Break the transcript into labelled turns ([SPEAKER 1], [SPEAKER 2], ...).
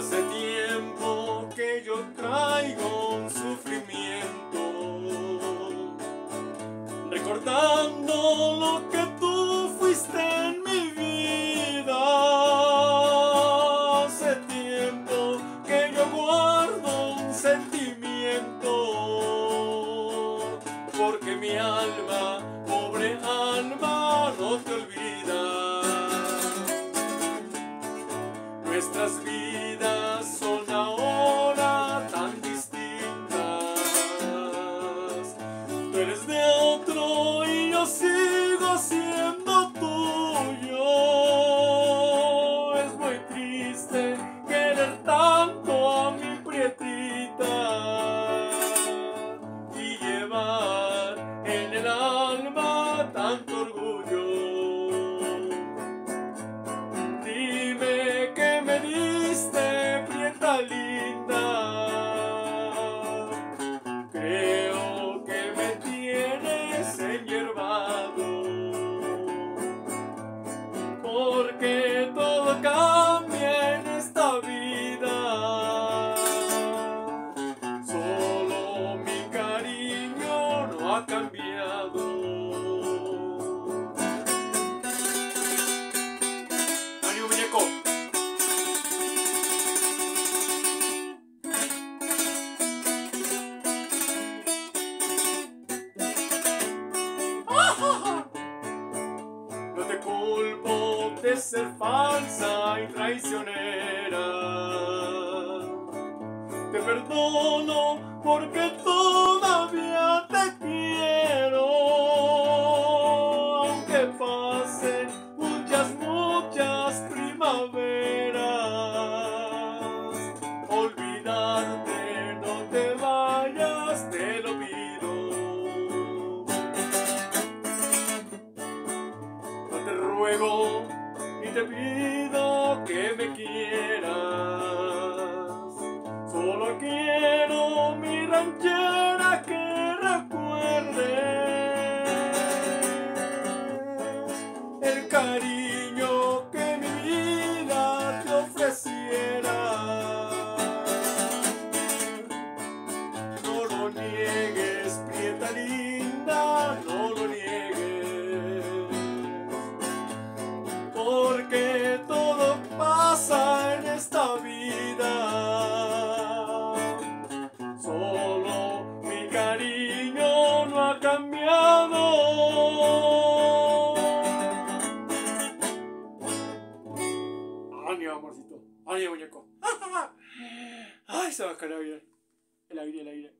[SPEAKER 1] Hace tiempo que yo traigo un sufrimiento, recordando lo que tú fuiste en mi vida. Hace tiempo que yo guardo un sentimiento, porque mi alma, pobre alma, no te olvida. Nuestras vidas son ahora tan distintas. Tú eres de otro y yo sigo siendo tuyo. Es muy triste querer tanto a mi prietita y llevar en el alma tanto people of God. Ser falsa y traicionera. Te perdono porque todavía te quiero. Aunque pasen muchas, muchas primaveras. Olvidarte, no te vayas, te lo pido. No te ruego te pido que me quieras. Solo quiero mi ranchera amorcito. Ánimo, muñeco. Ay, se va a caer bien. El aire, el aire.